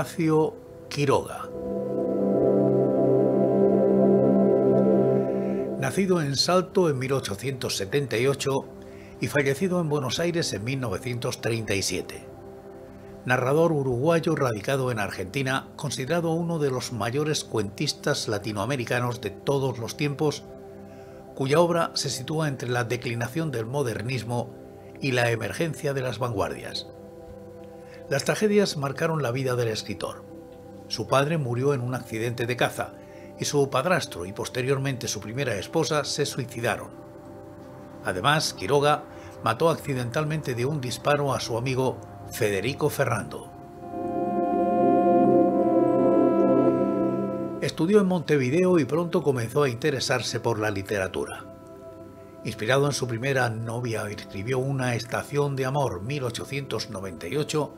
Horacio Quiroga. Nacido en Salto en 1878 y fallecido en Buenos Aires en 1937. Narrador uruguayo radicado en Argentina, considerado uno de los mayores cuentistas latinoamericanos de todos los tiempos, cuya obra se sitúa entre la declinación del modernismo y la emergencia de las vanguardias. Las tragedias marcaron la vida del escritor. Su padre murió en un accidente de caza y su padrastro y posteriormente su primera esposa se suicidaron. Además, Quiroga mató accidentalmente de un disparo a su amigo Federico Ferrando. Estudió en Montevideo y pronto comenzó a interesarse por la literatura. Inspirado en su primera novia, escribió Una estación de amor 1898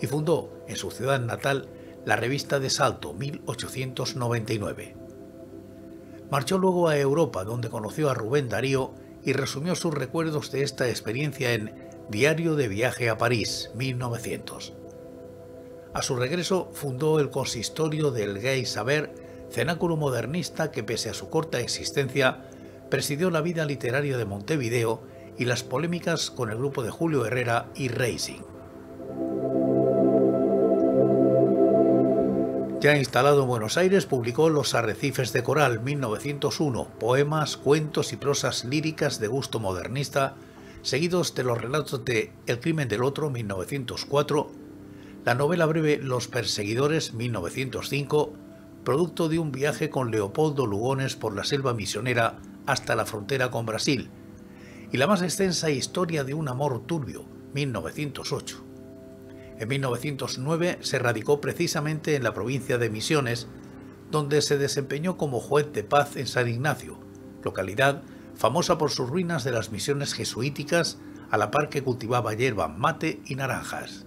y fundó en su ciudad natal la revista de Salto 1899. Marchó luego a Europa donde conoció a Rubén Darío y resumió sus recuerdos de esta experiencia en Diario de viaje a París 1900. A su regreso fundó el consistorio del Gay Saber, cenáculo modernista que pese a su corta existencia presidió la vida literaria de Montevideo y las polémicas con el grupo de Julio Herrera y Racing. Ya instalado en Buenos Aires, publicó Los Arrecifes de Coral 1901, poemas, cuentos y prosas líricas de gusto modernista, seguidos de los relatos de El crimen del otro 1904, la novela breve Los perseguidores 1905, producto de un viaje con Leopoldo Lugones por la selva misionera hasta la frontera con Brasil, y la más extensa Historia de un amor turbio 1908. En 1909 se radicó precisamente en la provincia de Misiones, donde se desempeñó como juez de paz en San Ignacio, localidad famosa por sus ruinas de las misiones jesuíticas, a la par que cultivaba hierba, mate y naranjas.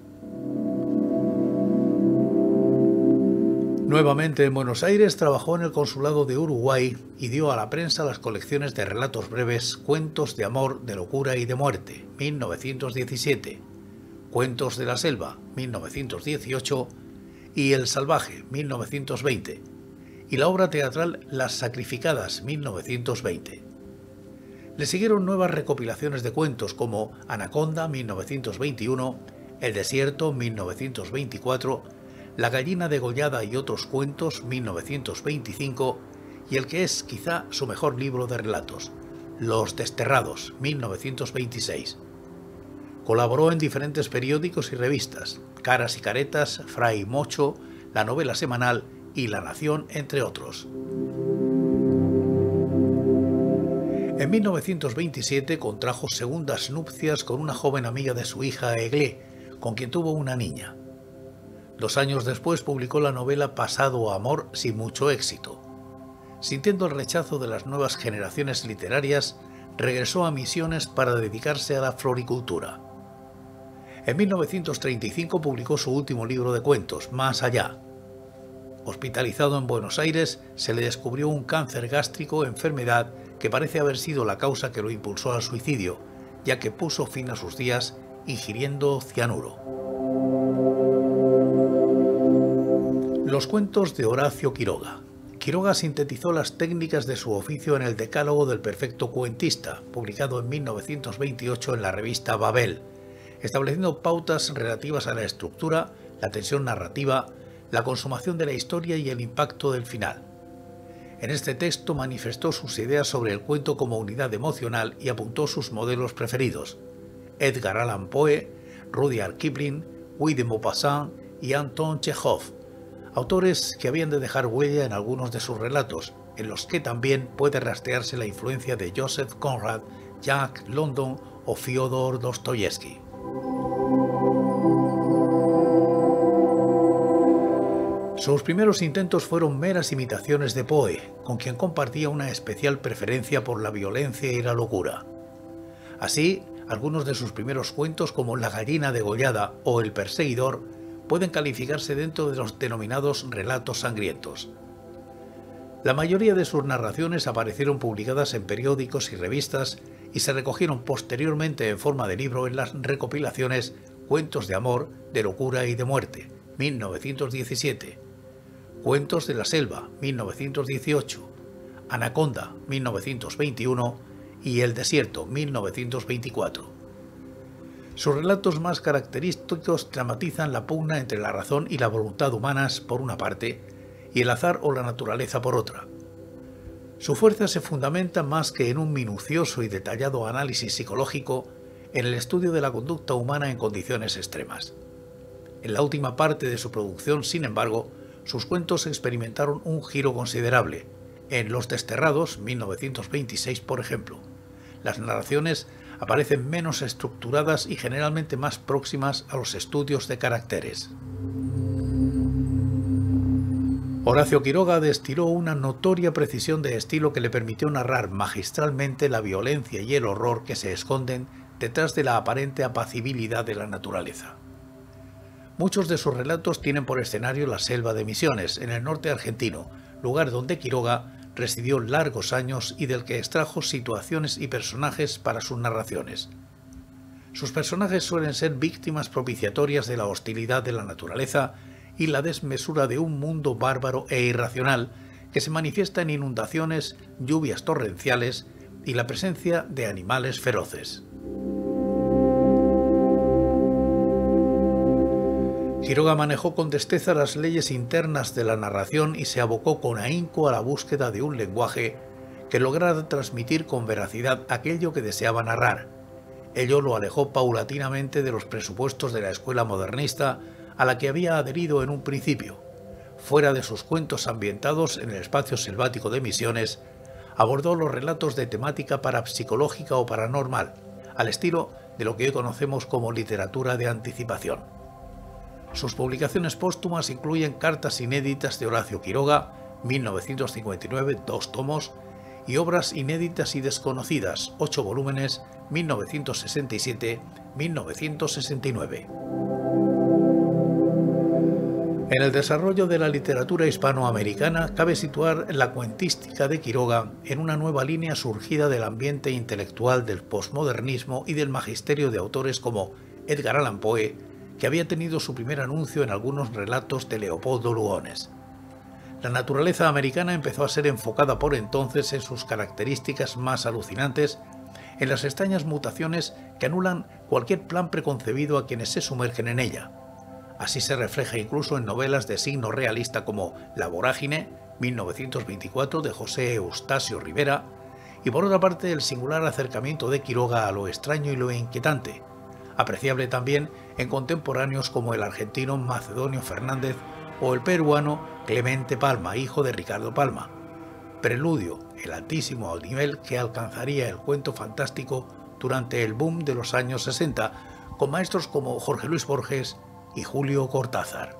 Nuevamente en Buenos Aires trabajó en el Consulado de Uruguay y dio a la prensa las colecciones de relatos breves Cuentos de Amor, de Locura y de Muerte, 1917, Cuentos de la Selva, 1918, y El Salvaje, 1920, y la obra teatral Las Sacrificadas, 1920. Le siguieron nuevas recopilaciones de cuentos como Anaconda, 1921, El Desierto, 1924, La Gallina degollada y otros cuentos, 1925, y el que es quizá su mejor libro de relatos, Los Desterrados, 1926. Colaboró en diferentes periódicos y revistas, Caras y Caretas, Fray Mocho, La Novela Semanal y La Nación, entre otros. En 1927 contrajo segundas nupcias con una joven amiga de su hija Eglé, con quien tuvo una niña. Dos años después publicó la novela Pasado Amor sin mucho éxito. Sintiendo el rechazo de las nuevas generaciones literarias, regresó a Misiones para dedicarse a la floricultura. En 1935 publicó su último libro de cuentos, Más allá. Hospitalizado en Buenos Aires, se le descubrió un cáncer gástrico, enfermedad que parece haber sido la causa que lo impulsó al suicidio, ya que puso fin a sus días ingiriendo cianuro. Los cuentos de Horacio Quiroga. Quiroga sintetizó las técnicas de su oficio en el Decálogo del Perfecto Cuentista, publicado en 1928 en la revista Babel, estableciendo pautas relativas a la estructura, la tensión narrativa, la consumación de la historia y el impacto del final. En este texto manifestó sus ideas sobre el cuento como unidad emocional y apuntó sus modelos preferidos: Edgar Allan Poe, Rudyard Kipling, Guy de Maupassant y Anton Chekhov, autores que habían de dejar huella en algunos de sus relatos, en los que también puede rastrearse la influencia de Joseph Conrad, Jack London o Fyodor Dostoyevsky. Sus primeros intentos fueron meras imitaciones de Poe, con quien compartía una especial preferencia por la violencia y la locura. Así, algunos de sus primeros cuentos como La gallina degollada o El perseguidor pueden calificarse dentro de los denominados relatos sangrientos. La mayoría de sus narraciones aparecieron publicadas en periódicos y revistas y se recogieron posteriormente en forma de libro en las recopilaciones Cuentos de Amor, de Locura y de Muerte, 1917, Cuentos de la Selva, 1918, Anaconda, 1921 y El Desierto, 1924. Sus relatos más característicos dramatizan la pugna entre la razón y la voluntad humanas por una parte y el azar o la naturaleza por otra. Su fuerza se fundamenta más que en un minucioso y detallado análisis psicológico en el estudio de la conducta humana en condiciones extremas. En la última parte de su producción, sin embargo, sus cuentos experimentaron un giro considerable. En Los Desterrados, 1926, por ejemplo, las narraciones aparecen menos estructuradas y generalmente más próximas a los estudios de caracteres. Horacio Quiroga destiló una notoria precisión de estilo que le permitió narrar magistralmente la violencia y el horror que se esconden detrás de la aparente apacibilidad de la naturaleza. Muchos de sus relatos tienen por escenario la selva de Misiones, en el norte argentino, lugar donde Quiroga residió largos años y del que extrajo situaciones y personajes para sus narraciones. Sus personajes suelen ser víctimas propiciatorias de la hostilidad de la naturaleza y la desmesura de un mundo bárbaro e irracional que se manifiesta en inundaciones, lluvias torrenciales y la presencia de animales feroces. Quiroga manejó con destreza las leyes internas de la narración y se abocó con ahínco a la búsqueda de un lenguaje que lograra transmitir con veracidad aquello que deseaba narrar. Ello lo alejó paulatinamente de los presupuestos de la escuela modernista a la que había adherido en un principio. Fuera de sus cuentos ambientados en el espacio selvático de Misiones, abordó los relatos de temática parapsicológica o paranormal, al estilo de lo que hoy conocemos como literatura de anticipación. Sus publicaciones póstumas incluyen cartas inéditas de Horacio Quiroga, 1959, dos tomos, y obras inéditas y desconocidas, ocho volúmenes, 1967-1969. En el desarrollo de la literatura hispanoamericana cabe situar la cuentística de Quiroga en una nueva línea surgida del ambiente intelectual del posmodernismo y del magisterio de autores como Edgar Allan Poe, que había tenido su primer anuncio en algunos relatos de Leopoldo Lugones. La naturaleza americana empezó a ser enfocada por entonces en sus características más alucinantes, en las extrañas mutaciones que anulan cualquier plan preconcebido a quienes se sumergen en ella. Así se refleja incluso en novelas de signo realista como La Vorágine, 1924, de José Eustacio Rivera, y por otra parte el singular acercamiento de Quiroga a lo extraño y lo inquietante, apreciable también en contemporáneos como el argentino Macedonio Fernández o el peruano Clemente Palma, hijo de Ricardo Palma. Preludio, el altísimo nivel que alcanzaría el cuento fantástico durante el boom de los años 60, con maestros como Jorge Luis Borges y Julio Cortázar.